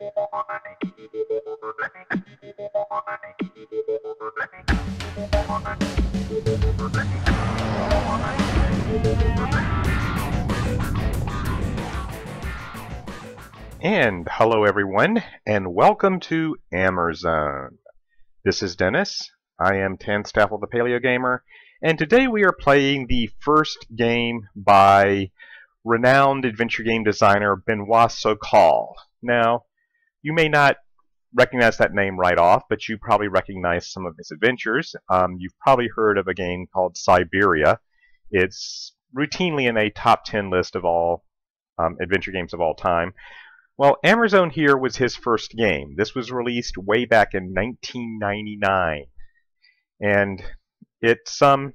And hello everyone, and welcome to Amerzone. This is Dennis. I am Tanstaffel the Paleo Gamer, and today we are playing the first game by renowned adventure game designer Benoit Sokal. Now, you may not recognize that name right off, but you probably recognize some of his adventures. Um, you've probably heard of a game called Siberia. It's routinely in a top 10 list of all um, adventure games of all time. Well, Amerzone here was his first game. This was released way back in 1999. And it's um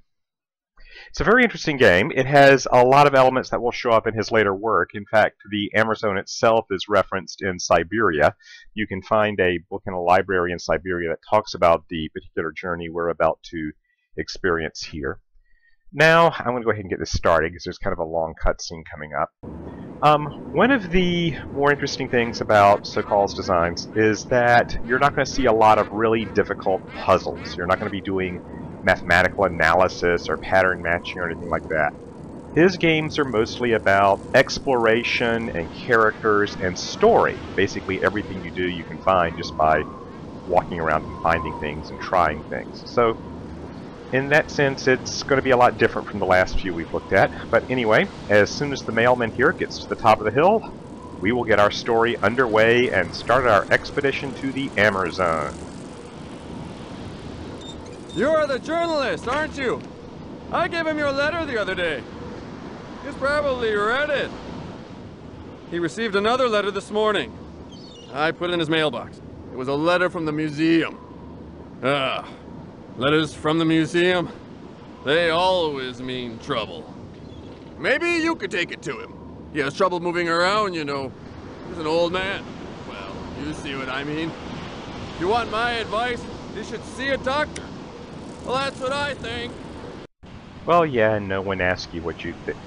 it's a very interesting game. It has a lot of elements that will show up in his later work. In fact, the Amerzone itself is referenced in Siberia. You can find a book in a library in Siberia that talks about the particular journey we're about to experience here. Now, I'm going to go ahead and get this started because there's kind of a long cutscene coming up. Um, one of the more interesting things about Sokal's designs is that you're not going to see a lot of really difficult puzzles. You're not going to be doing mathematical analysis or pattern matching or anything like that. His games are mostly about exploration and characters and story. Basically everything you do you can find just by walking around and finding things and trying things. So in that sense, it's going to be a lot different from the last few we've looked at. But anyway, as soon as the mailman here gets to the top of the hill, we will get our story underway and start our expedition to the Amerzone. You are the journalist, aren't you? I gave him your letter the other day. He's probably read it. He received another letter this morning. I put it in his mailbox. It was a letter from the museum. Ah, Letters from the museum? They always mean trouble. Maybe you could take it to him. He has trouble moving around, you know. He's an old man. Well, you see what I mean. If you want my advice, you should see a doctor. Well, that's what I think. Well, yeah, no one asked you what you think.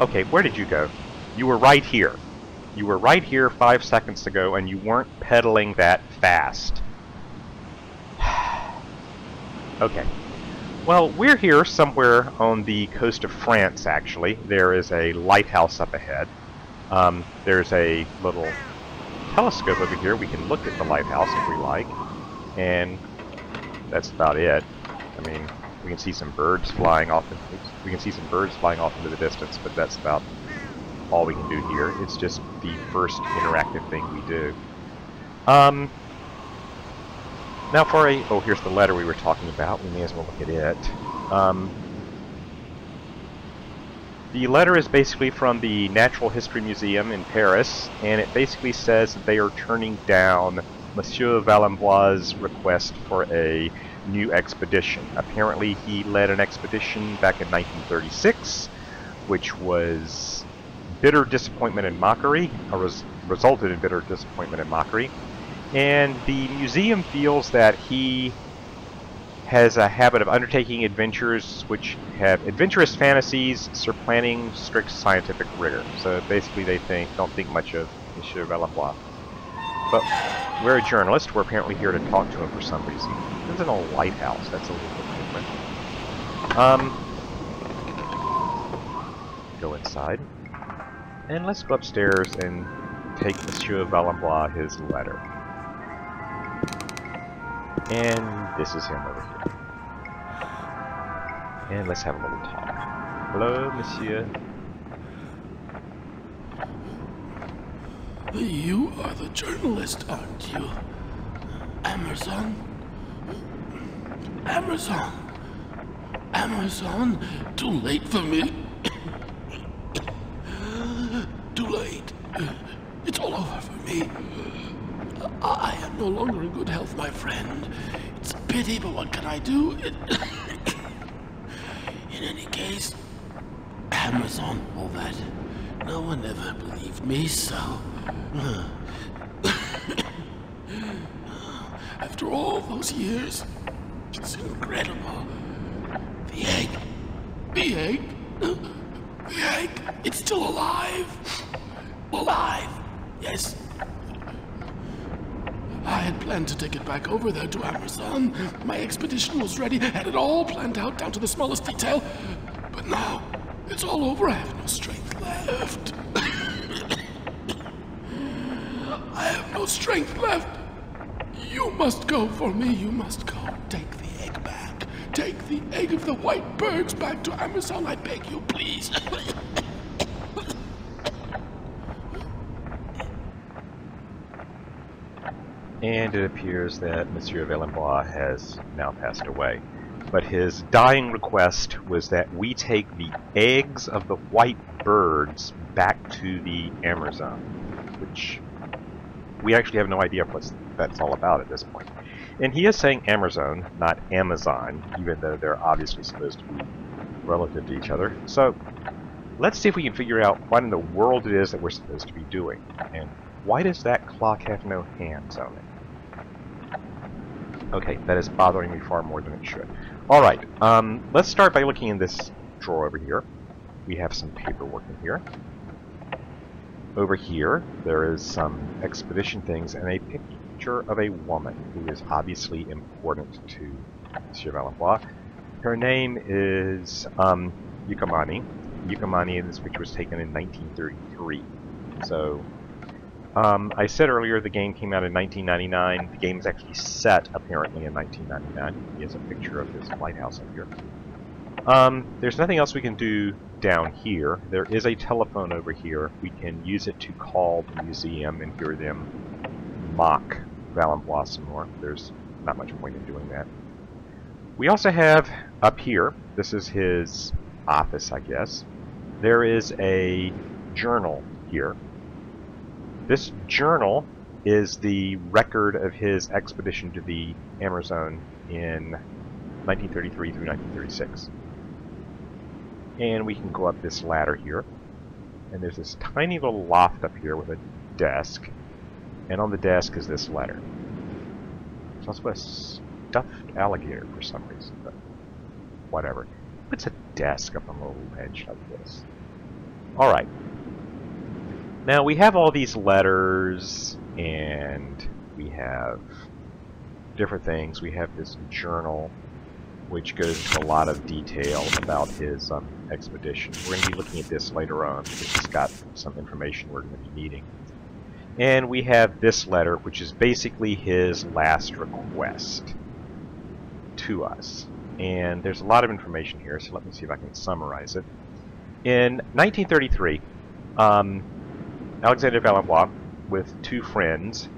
Okay, where did you go? You were right here. You were right here five seconds ago, and you weren't pedaling that fast. Okay. Well, we're here somewhere on the coast of France, actually. There is a lighthouse up ahead. Um, there's a little telescope over here. We can look at the lighthouse if we like. And that's about it. I mean, we can see some birds flying off. we can see some birds flying off into the distance, but that's about all we can do here. It's just the first interactive thing we do. Um, now for a... Oh, here's the letter we were talking about. We may as well look at it. Um, the letter is basically from the Natural History Museum in Paris, and it basically says that they are turning down Monsieur Valembois' request for a new expedition. Apparently he led an expedition back in 1936, which was bitter disappointment and mockery, or res resulted in bitter disappointment and mockery and the museum feels that he has a habit of undertaking adventures which have adventurous fantasies supplanting strict scientific rigor. So basically they think don't think much of Monsieur Valembois. But we're a journalist, we're apparently here to talk to him for some reason. This is in a lighthouse, that's a little bit different. Um, go inside. And let's go upstairs and take Monsieur Valembois his letter. And this is him over here. And let's have a little talk. Hello, monsieur. You are the journalist, aren't you? Amazon? Amazon? Amazon? Too late for me? Too late. It's all over for me. I am no longer in good health, my friend. It's a pity, but what can I do? in any case, Amazon, all that. No one ever believed me, so... After all those years, it's incredible. The egg. The egg. The egg. It's still alive. Alive. Yes, I had planned to take it back over there to Amazon. My expedition was ready, had it all planned out down to the smallest detail. But now, it's all over. I have no strength left. I have no strength left. You must go for me. You must go. Take the egg back. Take the egg of the white birds back to Amazon. I beg you, please. and it appears that Monsieur Valembois has now passed away. But his dying request was that we take the eggs of the white birds back to the Amerzone, which we actually have no idea what that's all about at this point. And he is saying Amazon, not Amazon, even though they're obviously supposed to be relative to each other. So let's see if we can figure out what in the world it is that we're supposed to be doing. And why does that clock have no hands on it? Okay, that is bothering me far more than it should. Alright, um, let's start by looking in this drawer over here. We have some paperwork in here. Over here, there is some expedition things and a picture of a woman who is obviously important to Monsieur Valembois. Her name is um, Yukamani. Yukamani in this picture was taken in 1933. So um, I said earlier the game came out in 1999. The game is actually set, apparently, in 1999. He has a picture of his lighthouse up here. Um, there's nothing else we can do down here. There is a telephone over here. We can use it to call the museum and hear them mock more. There's not much point in doing that. We also have up here, this is his office, I guess. There is a journal here this journal is the record of his expedition to the Amerzone in 1933 through 1936. And we can go up this ladder here. And there's this tiny little loft up here with a desk. And on the desk is this letter. It's also a stuffed alligator for some reason, but whatever. What's a desk up on a little ledge like this? Alright, now we have all these letters and we have different things. We have this journal which goes into a lot of detail about his um, expedition. We're going to be looking at this later on because it's got some information we're going to be needing. And we have this letter which is basically his last request to us. And there's a lot of information here, so let me see if I can summarize it. In 1933, um, Alexander Valembois with two friends,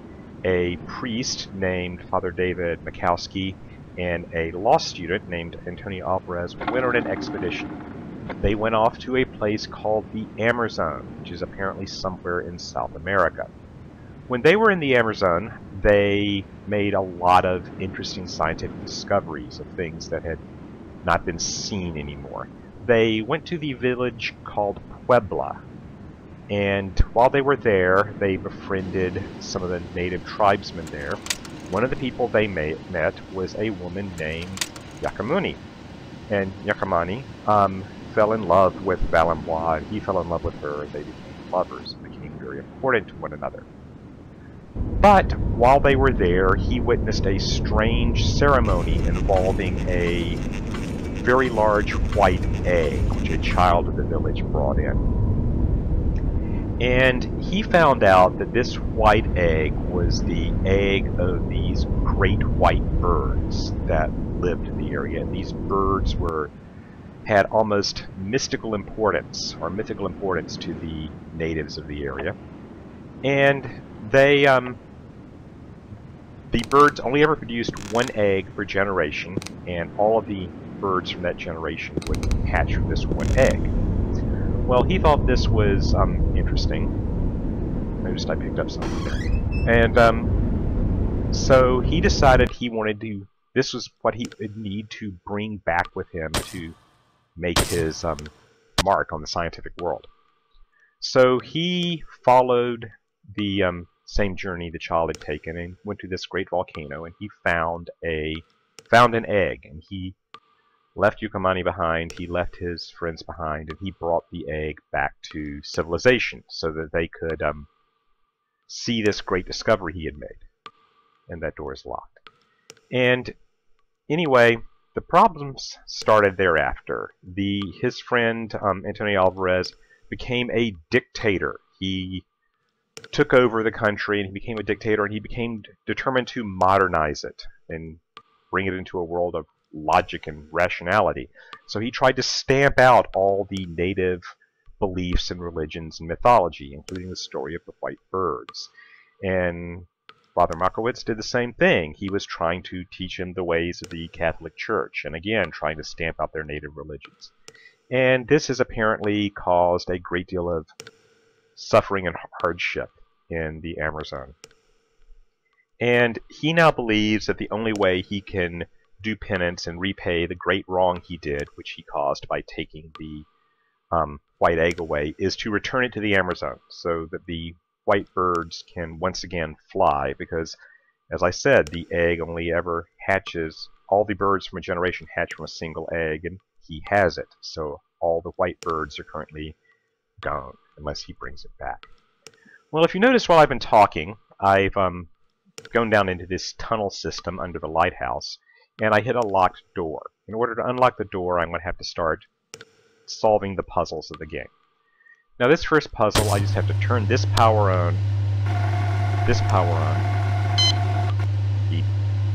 a priest named Father David Makowski and a law student named Antonio Alvarez went on an expedition. They went off to a place called the Amerzone, which is apparently somewhere in South America. When they were in the Amerzone, they made a lot of interesting scientific discoveries of things that had not been seen anymore. They went to the village called Puebla, and while they were there, they befriended some of the native tribesmen there. One of the people they met was a woman named Yakamuni. And Yakamani um, fell in love with Valembois, and he fell in love with her, and they became lovers became very important to one another. But while they were there, he witnessed a strange ceremony involving a very large white egg, which a child of the village brought in. And he found out that this white egg was the egg of these great white birds that lived in the area. And these birds were had almost mystical importance or mythical importance to the natives of the area. And they um, the birds only ever produced one egg per generation, and all of the birds from that generation would hatch from this one egg. Well, he thought this was um, interesting. Noticed I picked up something. And um, so he decided he wanted to. This was what he would need to bring back with him to make his um, mark on the scientific world. So he followed the um, same journey the child had taken and went to this great volcano and he found a found an egg and he left Yukamani behind, he left his friends behind, and he brought the egg back to civilization so that they could um, see this great discovery he had made. and that door is locked. And anyway, the problems started thereafter. The his friend um, Antonio Alvarez became a dictator. He took over the country and he became a dictator and he became determined to modernize it and bring it into a world of logic and rationality. So he tried to stamp out all the native beliefs and religions and mythology, including the story of the white birds. And Father Markowitz did the same thing. He was trying to teach him the ways of the Catholic Church, and again, trying to stamp out their native religions. And this has apparently caused a great deal of suffering and hardship in the Amerzone. And he now believes that the only way he can do penance and repay the great wrong he did, which he caused by taking the um, white egg away, is to return it to the Amerzone so that the white birds can once again fly. Because, as I said, the egg only ever hatches, all the birds from a generation hatch from a single egg, and he has it. So all the white birds are currently gone, unless he brings it back. Well, if you notice while I've been talking, I've um, gone down into this tunnel system under the lighthouse, and I hit a locked door. In order to unlock the door, I'm going to have to start solving the puzzles of the game. Now this first puzzle, I just have to turn this power on, this power on.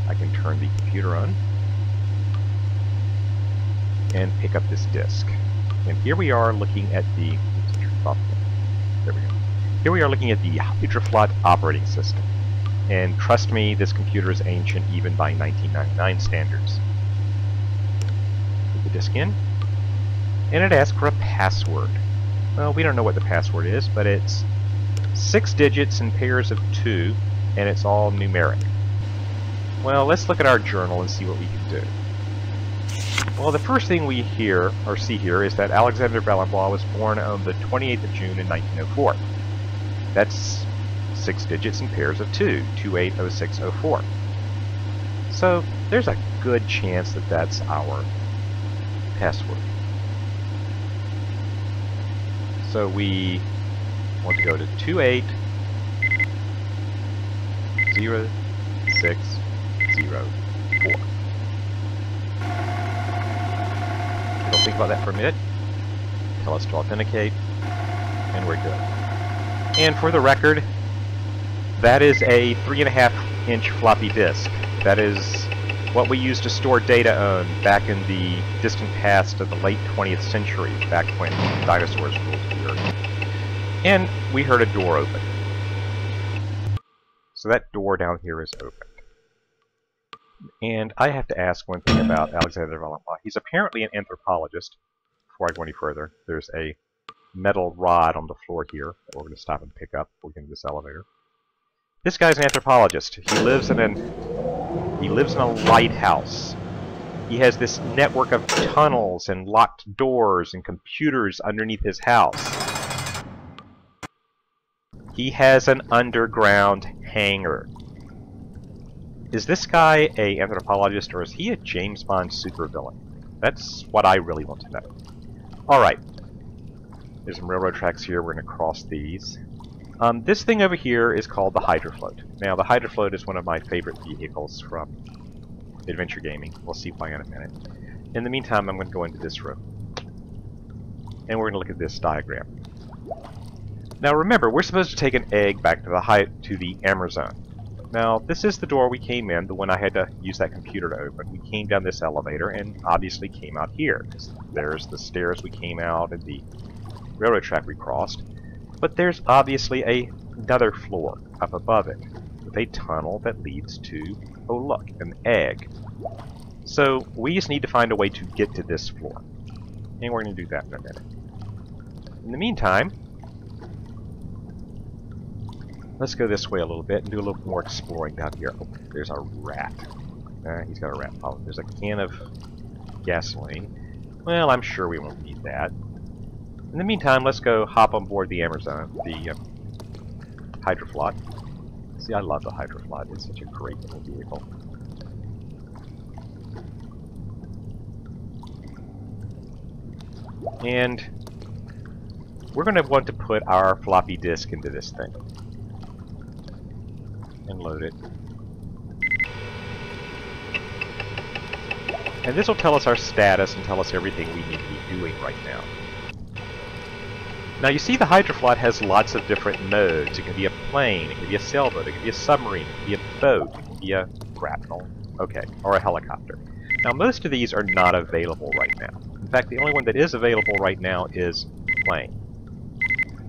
I can turn the computer on, and pick up this disk. And here we are looking at the, there we go. Here we are looking at the Hydrofloat operating system. And trust me, this computer is ancient even by 1999 standards. Put the disk in, and it asks for a password. Well, we don't know what the password is, but it's six digits in pairs of two, and it's all numeric. Well, let's look at our journal and see what we can do. Well, the first thing we hear, or see here, is that Alexander Valembois was born on the 28th of June in 1904. That's six digits in pairs of two, 280604. So, there's a good chance that that's our password. So we want to go to 280604. Don't think about that for a minute. Tell us to authenticate, and we're good. And for the record, that is a 3.5 inch floppy disk. That is what we used to store data on back in the distant past of the late 20th century, back when dinosaurs ruled the earth. And we heard a door open. So that door down here is open. And I have to ask one thing about Alexander Valembois. He's apparently an anthropologist. Before I go any further, there's a metal rod on the floor here that we're going to stop and pick up before we get into this elevator. This guy's an anthropologist. He lives in an he lives in a lighthouse. He has this network of tunnels and locked doors and computers underneath his house. He has an underground hangar. Is this guy a anthropologist or is he a James Bond supervillain? That's what I really want to know. Alright. There's some railroad tracks here. We're going to cross these. Um, this thing over here is called the Hydrofloat. Now, the Hydrofloat is one of my favorite vehicles from adventure gaming. We'll see why in a minute. In the meantime, I'm going to go into this room. And we're going to look at this diagram. Now remember, we're supposed to take an egg back to the height to the Amerzone. Now, this is the door we came in, the one I had to use that computer to open. We came down this elevator and obviously came out here. There's the stairs we came out and the railroad track we crossed. But there's obviously a, another floor up above it, with a tunnel that leads to, oh look, an egg. So we just need to find a way to get to this floor. And we're going to do that in a minute. In the meantime, let's go this way a little bit and do a little more exploring down here. Oh, there's a rat. Uh, he's got a rat problem. There's a can of gasoline. Well, I'm sure we won't need that. In the meantime, let's go hop on board the Amazon, the um, Hydrofloat. See, I love the Hydrofloat. It's such a great little vehicle. And we're going to want to put our floppy disk into this thing. And load it. And this will tell us our status and tell us everything we need to be doing right now. Now you see the Hydrofloat has lots of different modes. It can be a plane, it can be a sailboat, it can be a submarine, it can be a boat, it can be a grapnel, okay, or a helicopter. Now most of these are not available right now. In fact, the only one that is available right now is plane.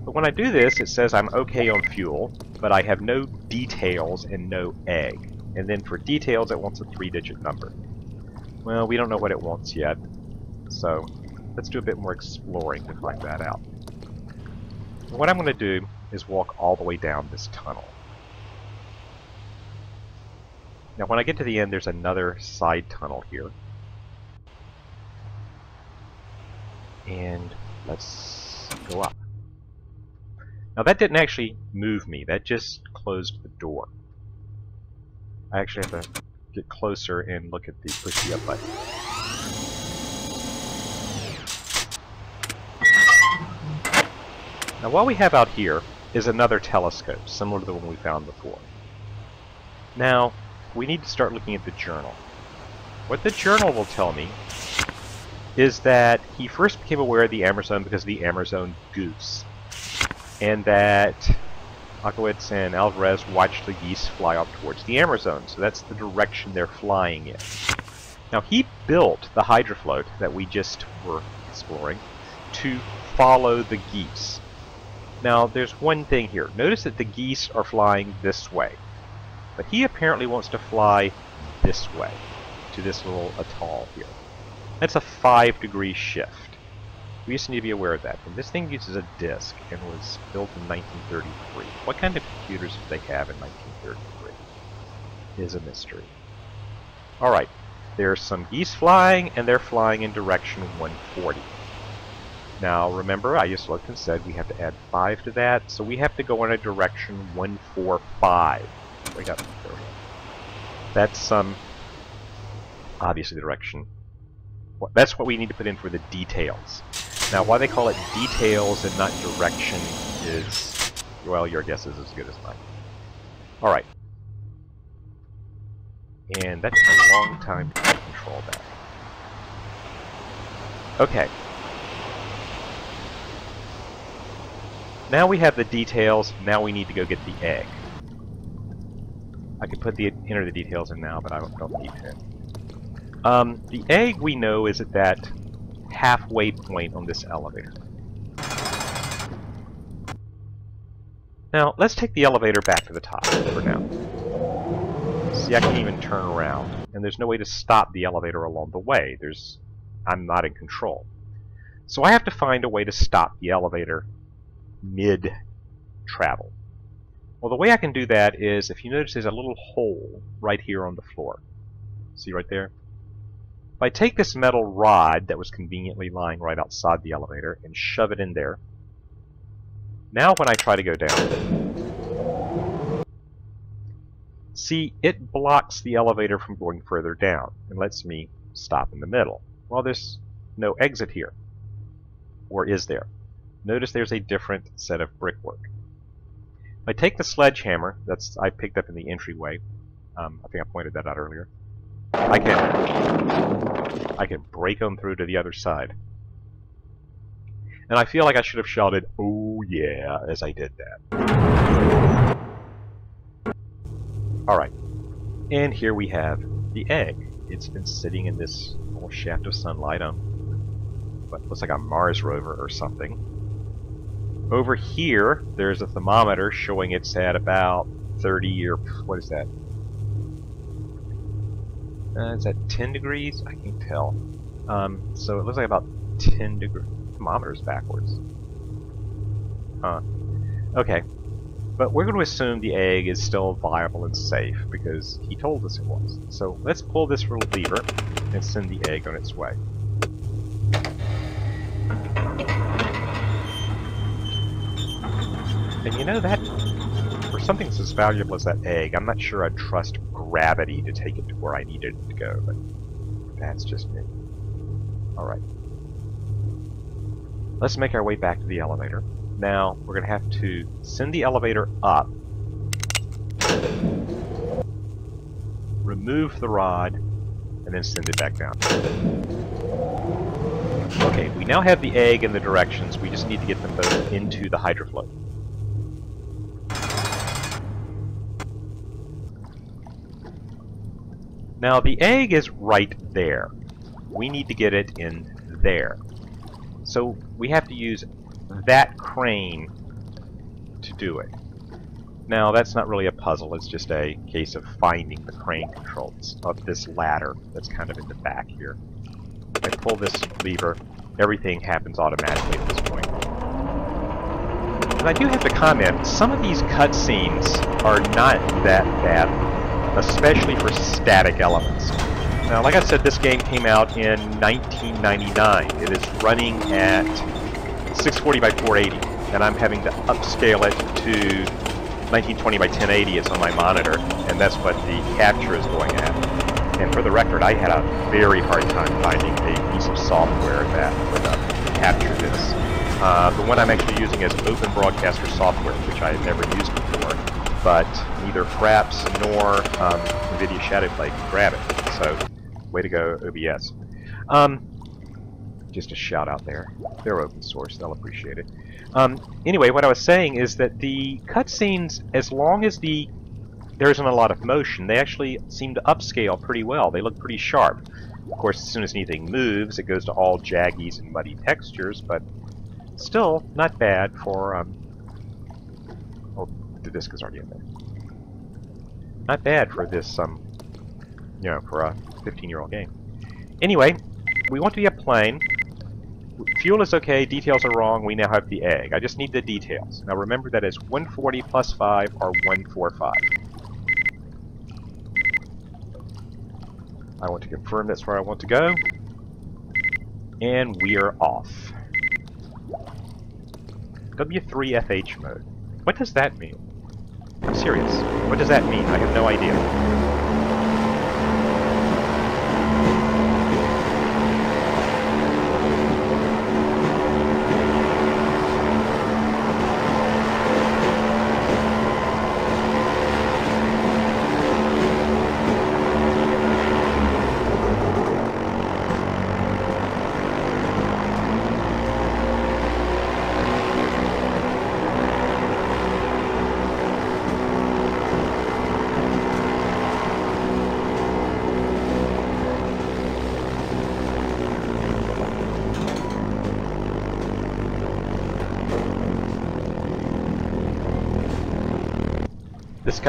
But when I do this, it says I'm okay on fuel, but I have no details and no egg. And then for details, it wants a three-digit number. Well, we don't know what it wants yet, so let's do a bit more exploring to find that out. What I'm going to do is walk all the way down this tunnel. Now when I get to the end, there's another side tunnel here. And let's go up. Now that didn't actually move me, that just closed the door. I actually have to get closer and look at the push the up button. Now what we have out here is another telescope, similar to the one we found before. Now, we need to start looking at the journal. What the journal will tell me is that he first became aware of the Amerzone because of the Amerzone goose. And that Akowitz and Alvarez watched the geese fly up towards the Amerzone, so that's the direction they're flying in. Now he built the hydrofloat that we just were exploring to follow the geese. Now, there's one thing here. Notice that the geese are flying this way. But he apparently wants to fly this way, to this little atoll here. That's a 5 degree shift. We just need to be aware of that. And this thing uses a disk and was built in 1933. What kind of computers did they have in 1933? Is a mystery. Alright, there's some geese flying, and they're flying in direction 140. Now remember, I just looked and said we have to add 5 to that, so we have to go in a direction 145. We got That's um, obviously the direction. That's what we need to put in for the details. Now why they call it details and not direction is, well, your guess is as good as mine. Alright. And that took a long time to control that. Okay, Now we have the details, now we need to go get the egg. I can put the enter the details in now, but I don't, need to. Um, the egg we know is at that halfway point on this elevator. Now, let's take the elevator back to the top for now. See, I can even turn around, and there's no way to stop the elevator along the way. There's, I'm not in control. So I have to find a way to stop the elevator mid-travel. Well, the way I can do that is, if you notice there's a little hole right here on the floor. See right there? If I take this metal rod that was conveniently lying right outside the elevator and shove it in there, now when I try to go down, see, it blocks the elevator from going further down and lets me stop in the middle. Well, there's no exit here. Or is there? Notice there's a different set of brickwork. If I take the sledgehammer that's I picked up in the entryway, um, I think I pointed that out earlier, I can I can break them through to the other side. And I feel like I should have shouted, oh yeah, as I did that. Alright, and here we have the egg. It's been sitting in this little shaft of sunlight on what looks like a Mars rover or something. Over here, there's a thermometer showing it's at about 30 or what is that? Uh, that 10 degrees? I can't tell. Um, so it looks like about 10 degrees. Thermometer's backwards. Huh. Okay. But we're going to assume the egg is still viable and safe because he told us it was. So let's pull this lever and send the egg on its way. And you know that, for something as valuable as that egg, I'm not sure I'd trust gravity to take it to where I needed it to go, but that's just me. Alright. Let's make our way back to the elevator. Now, we're going to have to send the elevator up, remove the rod, and then send it back down. Okay, we now have the egg and the directions. We just need to get them both into the hydrofloat. Now the egg is right there. We need to get it in there. So we have to use that crane to do it. Now that's not really a puzzle, it's just a case of finding the crane controls of this ladder that's kind of in the back here. If I pull this lever, everything happens automatically at this point. And I do have to comment, some of these cutscenes are not that bad, especially for static elements. Now, like I said, this game came out in 1999. It is running at 640 by 480, and I'm having to upscale it to 1920 by 1080 is on my monitor, and that's what the capture is going at. And for the record, I had a very hard time finding a piece of software that would uh, capture this. Uh, the one I'm actually using is Open Broadcaster software, which I had never used before, but neither Fraps nor um, NVIDIA Shadowplay can grab it. So, way to go, OBS. Um, just a shout out there. They're open source, they'll appreciate it. Um, anyway, what I was saying is that the cutscenes, as long as the there isn't a lot of motion, they actually seem to upscale pretty well. They look pretty sharp. Of course, as soon as anything moves, it goes to all jaggies and muddy textures, but still not bad for, um... The disc is already in there. Not bad for this, um, you know, for a 15-year-old game. Anyway, we want to be a plane. Fuel is okay, details are wrong, we now have the egg. I just need the details. Now remember that is 140 plus 5 or 145. I want to confirm that's where I want to go. And we are off. W3FH mode. What does that mean? I'm serious. What does that mean? I have no idea.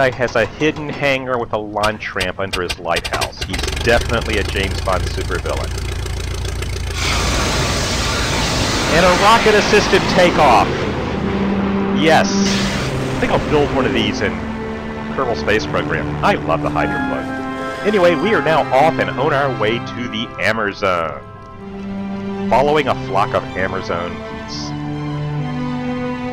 Guy has a hidden hangar with a launch ramp under his lighthouse. He's definitely a James Bond supervillain. And a rocket-assisted takeoff! Yes! I think I'll build one of these in Kerbal Space Program. I love the Hydrofloat. Anyway, we are now off and on our way to the Amerzone. Following a flock of Amerzone geese.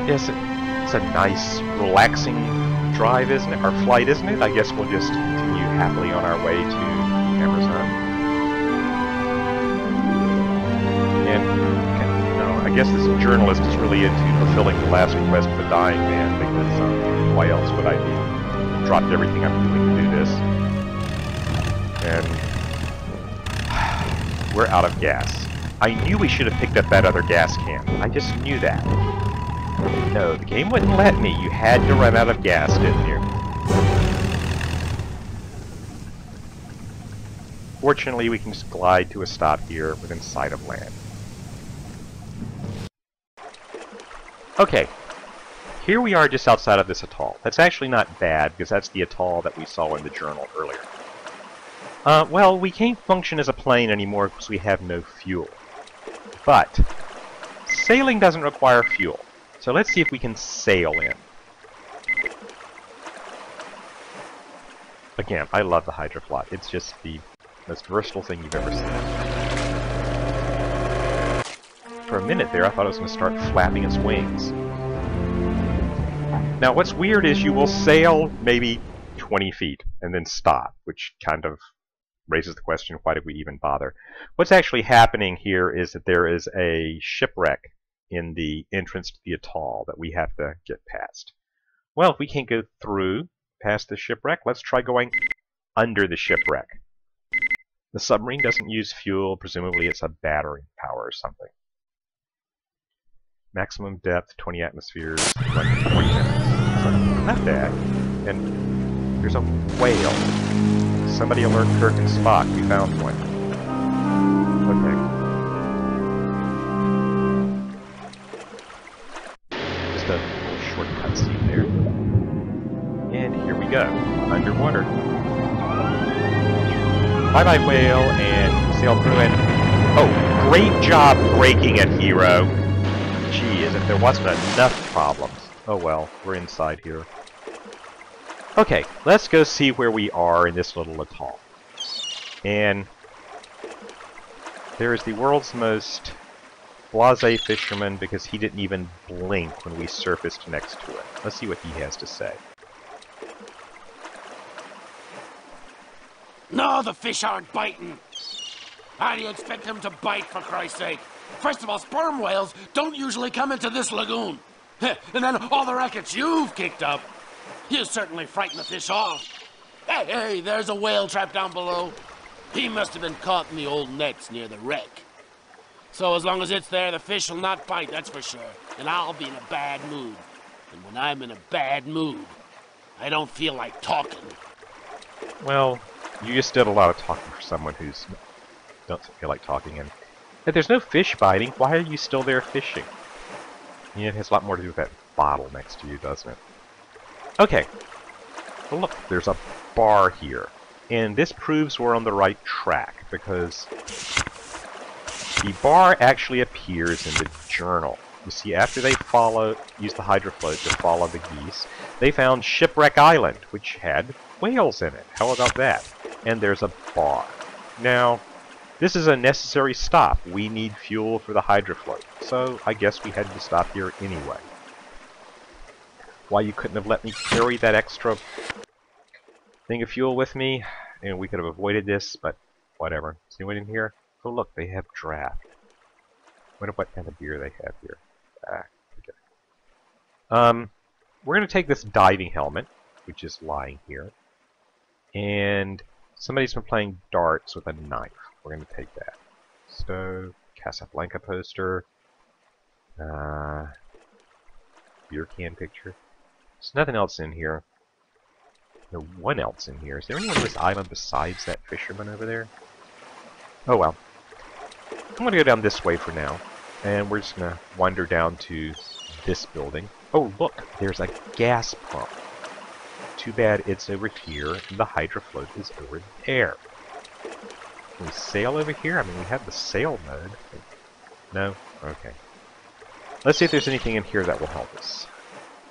Yes, it's a nice, relaxing drive, isn't it? Our flight, isn't it? I guess we'll just continue happily on our way to Amerzone. And, I guess this journalist is really into fulfilling the last request of a dying man, because um, why else would I be dropped everything I'm doing to do this? And we're out of gas. I knew we should have picked up that other gas can. I just knew that. No, the game wouldn't let me. You had to run out of gas, didn't you? Fortunately, we can just glide to a stop here within sight of land. Okay, here we are just outside of this atoll. That's actually not bad, because that's the atoll that we saw in the journal earlier. Uh, well, we can't function as a plane anymore because we have no fuel. But, sailing doesn't require fuel. So let's see if we can sail in. Again, I love the Hydrofloat. It's just the most versatile thing you've ever seen. For a minute there, I thought it was going to start flapping its wings. Now, what's weird is you will sail maybe 20 feet and then stop, which kind of raises the question, why did we even bother? What's actually happening here is that there is a shipwreck in the entrance to the atoll that we have to get past. Well, if we can't go through past the shipwreck, let's try going under the shipwreck. The submarine doesn't use fuel. Presumably it's a battery power or something. Maximum depth, 20 atmospheres, like 20 minutes. So, not bad. And there's a whale. Somebody alert Kirk and Spock. We found one. Underwater. Bye-bye whale and sail through and... Oh, great job breaking it, hero! Gee, as if there wasn't enough problems. Oh well, we're inside here. Okay, let's go see where we are in this little atoll. And there is the world's most blase fisherman because he didn't even blink when we surfaced next to it. Let's see what he has to say. No, the fish aren't biting. How do you expect them to bite, for Christ's sake? First of all, sperm whales don't usually come into this lagoon. and then all the rackets you've kicked up. You certainly frightened the fish off. Hey, hey, there's a whale trap down below. He must have been caught in the old nets near the wreck. So as long as it's there, the fish will not bite, that's for sure. And I'll be in a bad mood. And when I'm in a bad mood, I don't feel like talking. Well, you just did a lot of talking for someone who's doesn't feel like talking. And if there's no fish biting, why are you still there fishing? Yeah, it has a lot more to do with that bottle next to you, doesn't it? Okay. Well, look, there's a bar here. And this proves we're on the right track, because the bar actually appears in the journal. You see, after they follow, use the hydrofloat to follow the geese, they found Shipwreck Island, which had whales in it. How about that? And there's a bar. Now, this is a necessary stop. We need fuel for the hydrofloat, so I guess we had to stop here anyway. Why you couldn't have let me carry that extra thing of fuel with me, and we could have avoided this, but whatever. See what in here? Oh look, they have draft. Wonder what kind of beer they have here. Ah, okay. Um, we're going to take this diving helmet, which is lying here, and somebody's been playing darts with a knife. We're going to take that. So, Casablanca poster, uh, beer can picture. There's nothing else in here. No one else in here. Is there anyone on this island besides that fisherman over there? Oh well. I'm to go down this way for now. And we're just going to wander down to this building. Oh, look, there's a gas pump. Too bad it's over here, and the hydrofloat is over there. Can we sail over here? I mean, we have the sail mode. No? Okay. Let's see if there's anything in here that will help us.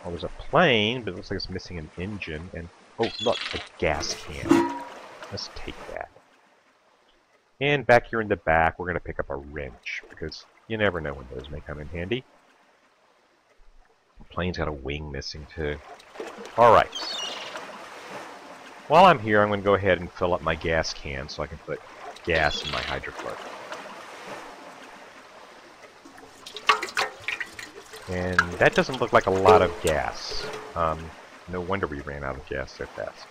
Well, there's a plane, but it looks like it's missing an engine, and... Oh, look, a gas can. Let's take that. And back here in the back, we're going to pick up a wrench, because you never know when those may come in handy. The plane's got a wing missing, too. Alright. While I'm here, I'm going to go ahead and fill up my gas can so I can put gas in my hydrofloat. And that doesn't look like a lot of gas. Um, no wonder we ran out of gas so fast.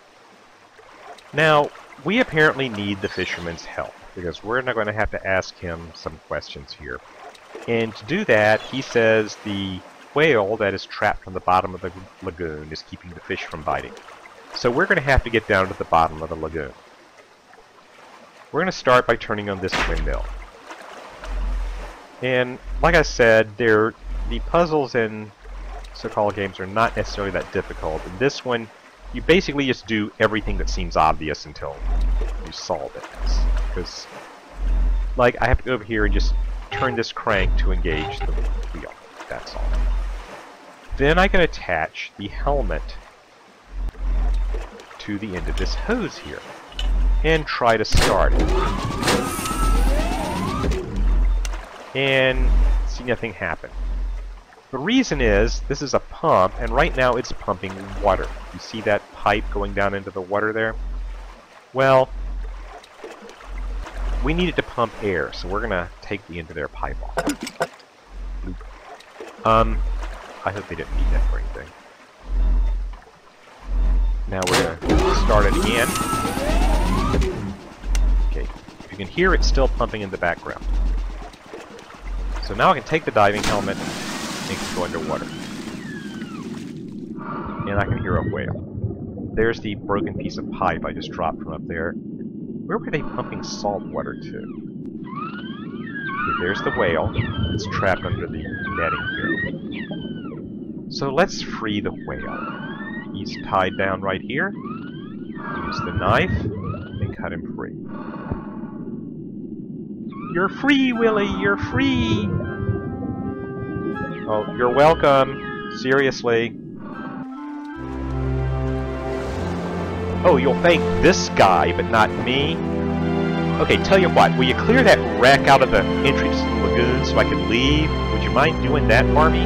Now, we apparently need the fisherman's help, because we're not going to have to ask him some questions here. And to do that, he says the whale that is trapped on the bottom of the lagoon is keeping the fish from biting. So we're going to have to get down to the bottom of the lagoon. We're going to start by turning on this windmill. And like I said, the puzzles in Sokal's games are not necessarily that difficult. In this one, you basically just do everything that seems obvious until you solve it. Because, like, I have to go over here and just turn this crank to engage the wheel. That's all. Then I can attach the helmet to the end of this hose here and try to start it. And see nothing happen. The reason is, this is a pump, and right now it's pumping water. You see that pipe going down into the water there? Well, we need it to pump air, so we're going to take the end of their pipe off. Um, I hope they didn't need that for anything. Now we're going to start it again. Okay, You can hear it still pumping in the background. So now I can take the diving helmet and go underwater. And I can hear a whale. There's the broken piece of pipe I just dropped from up there. Where were they pumping salt water to? There's the whale. It's trapped under the netting here. So let's free the whale. He's tied down right here. Use the knife and cut him free. You're free, Willie! You're free! Oh, you're welcome. Seriously. Oh, you'll thank this guy, but not me? Okay, tell you what, will you clear that wreck out of the entrance to the lagoon so I can leave? Would you mind doing that for me?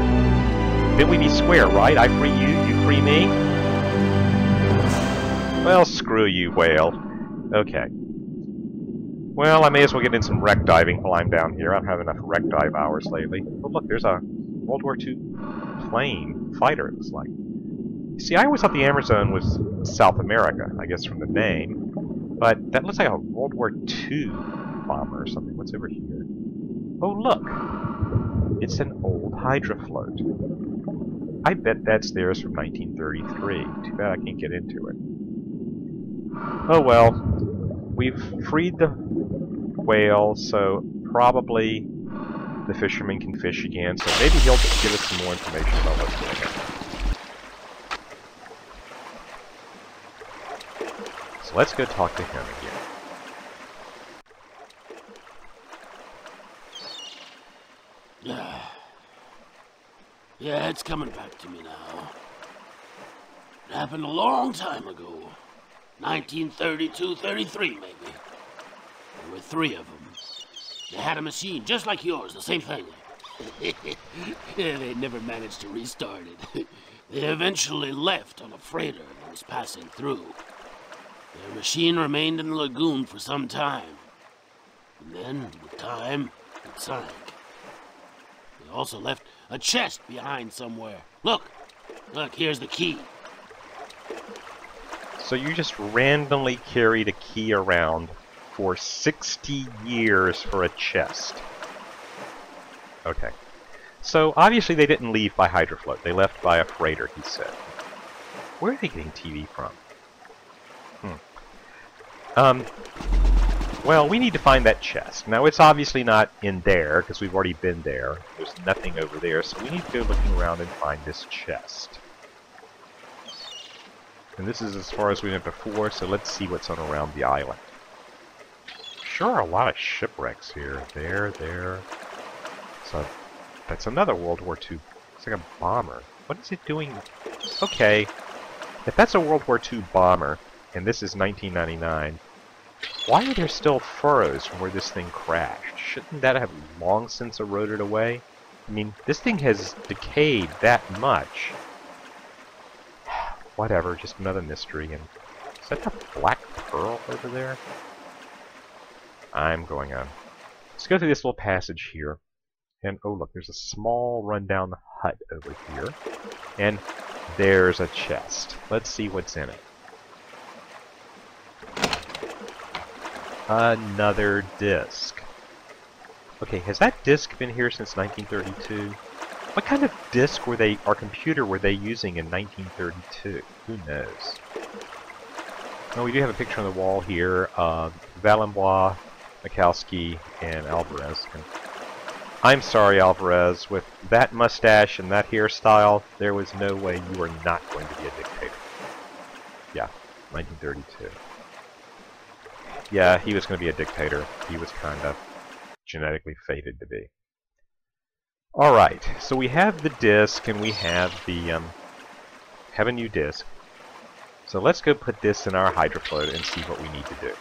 Then we'd be square, right? I free you, you free me? Screw you, whale. Okay. Well, I may as well get in some wreck diving while I'm down here. I don't have enough wreck dive hours lately. But look, there's a World War II plane fighter, it looks like. See, I always thought the Amerzone was South America, I guess from the name. But that looks like a World War II bomber or something. What's over here? Oh, look! It's an old Hydrofloat. I bet that's theirs from 1933. Too bad I can't get into it. Oh well. We've freed the whale, so probably the fisherman can fish again, so maybe he'll give us some more information about what's going on. So let's go talk to him again. Yeah. Yeah, it's coming back to me now. It happened a long time ago. 1932, 33 maybe. There were three of them. They had a machine just like yours, the same thing. they never managed to restart it. they eventually left on a freighter that was passing through. Their machine remained in the lagoon for some time. And then, with time, it sank. They also left a chest behind somewhere. Look! Look, here's the key. So you just randomly carried a key around for 60 years for a chest. Okay. So obviously they didn't leave by Hydrofloat. They left by a freighter, he said. Where are they getting TV from? Hmm. Um, well, we need to find that chest. Now, it's obviously not in there, because we've already been there. There's nothing over there, so we need to go looking around and find this chest. And this is as far as we went before, so let's see what's on around the island. Sure a lot of shipwrecks here. There, there. So, that's another World War II. It's like a bomber. What is it doing? Okay. If that's a World War II bomber, and this is 1999, why are there still furrows from where this thing crashed? Shouldn't that have long since eroded away? I mean, this thing has decayed that much. Whatever, just another mystery. And is that the Black Pearl over there? I'm going on. Let's go through this little passage here. And, oh look, there's a small rundown hut over here. And there's a chest. Let's see what's in it. Another disc. Okay, has that disc been here since 1932? What kind of disc were they, or computer were they using in 1932? Who knows? Oh, we do have a picture on the wall here of Valembois, Mikowski, and Alvarez. And I'm sorry, Alvarez, with that mustache and that hairstyle, there was no way you were not going to be a dictator. Yeah, 1932. Yeah, he was going to be a dictator. He was kind of genetically fated to be. Alright, so we have the disk and we have the, um, have a new disk. So let's go put this in our hydrofloat and see what we need to do.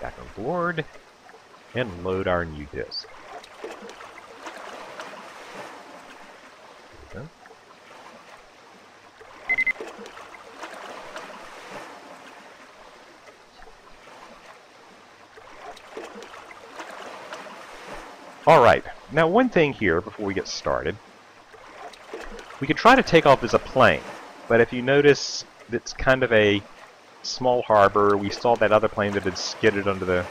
Back on board and load our new disk. Alright, now one thing here before we get started. We could try to take off as a plane, but if you notice, it's kind of a small harbor. We saw that other plane that had skidded under the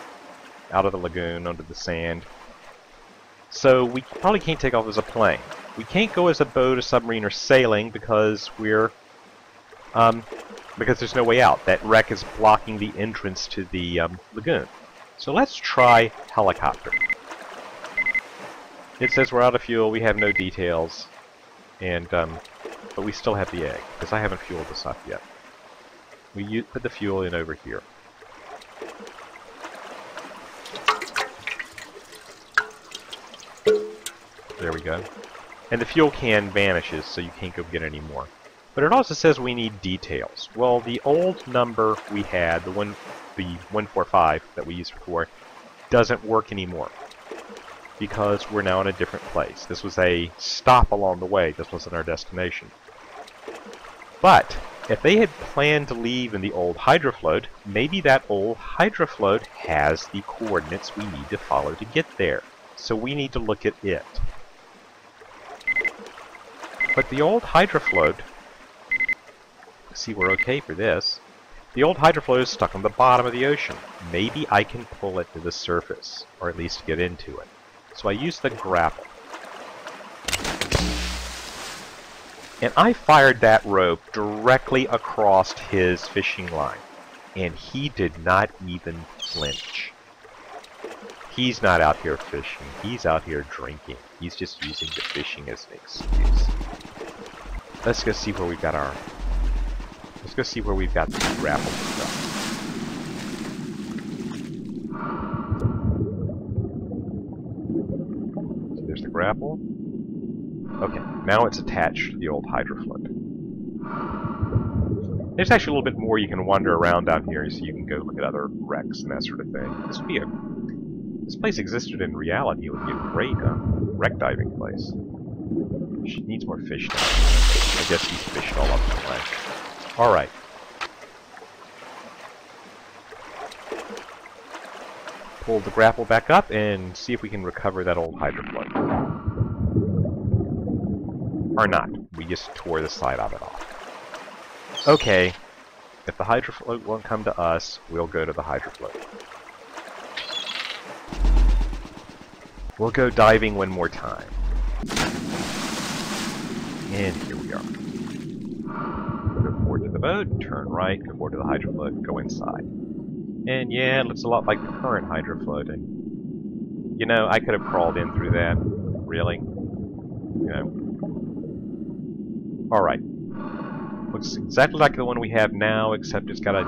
out of the lagoon, under the sand. So we probably can't take off as a plane. We can't go as a boat, a submarine, or sailing because we're um, because there's no way out. That wreck is blocking the entrance to the um, lagoon. So let's try helicopter. It says we're out of fuel, we have no details, and um, but we still have the egg, because I haven't fueled this up yet. We put the fuel in over here. There we go. And the fuel can vanishes, so you can't go get any more. But it also says we need details. Well, the old number we had, the one, the 145 that we used before, doesn't work anymore because we're now in a different place. This was a stop along the way. This wasn't our destination. But if they had planned to leave in the old hydrofloat, maybe that old hydrofloat has the coordinates we need to follow to get there. So we need to look at it. But the old hydrofloat, see we're okay for this, the old hydrofloat is stuck on the bottom of the ocean. Maybe I can pull it to the surface, or at least get into it. So I use the grapple. And I fired that rope directly across his fishing line. And he did not even flinch. He's not out here fishing. He's out here drinking. He's just using the fishing as an excuse. Let's go see where we've got our... Let's go see where we've got the grapple stuff. the grapple. Okay, now it's attached to the old hydrofloat. There's actually a little bit more you can wander around down here so you can go look at other wrecks and that sort of thing. This would be a... This place existed in reality. It would be a great um, wreck diving place. She needs more fish now. I guess he's fished all up the way. Alright. pull the grapple back up and see if we can recover that old hydrofloat. Or not. We just tore the side of it off. Okay. If the hydrofloat won't come to us, we'll go to the hydrofloat. We'll go diving one more time. And here we are. Go forward to the boat, turn right, go forward to the hydrofloat, go inside. And yeah, it looks a lot like the current hydro floating. You know, I could have crawled in through that. Really? You know. Alright. Looks exactly like the one we have now, except it's got a,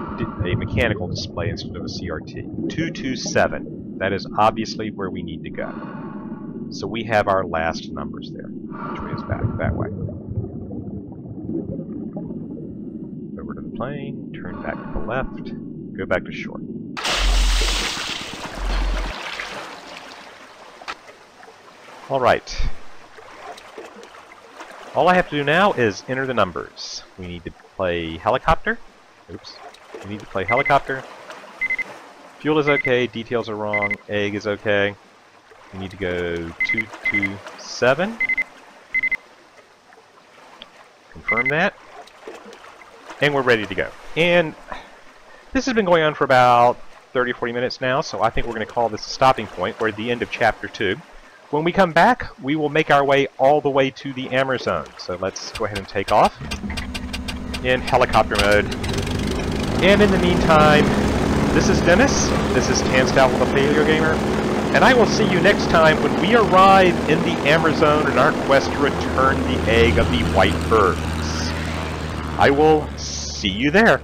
a mechanical display instead of a CRT. 227. That is obviously where we need to go. So we have our last numbers there. Which is back? That way. Over to the plane, turn back to the left, go back to shore. Alright. All I have to do now is enter the numbers. We need to play helicopter. Oops. We need to play helicopter. Fuel is okay, details are wrong, egg is okay. We need to go 227. Confirm that. And we're ready to go. And this has been going on for about 30 40 minutes now, so I think we're going to call this a stopping point, or the end of Chapter 2. When we come back, we will make our way all the way to the Amerzone. So let's go ahead and take off in helicopter mode. And in the meantime, this is Dennis. This is Tansdale the Paleo Gamer. And I will see you next time when we arrive in the Amerzone in our quest to return the egg of the white birds. I will see you there.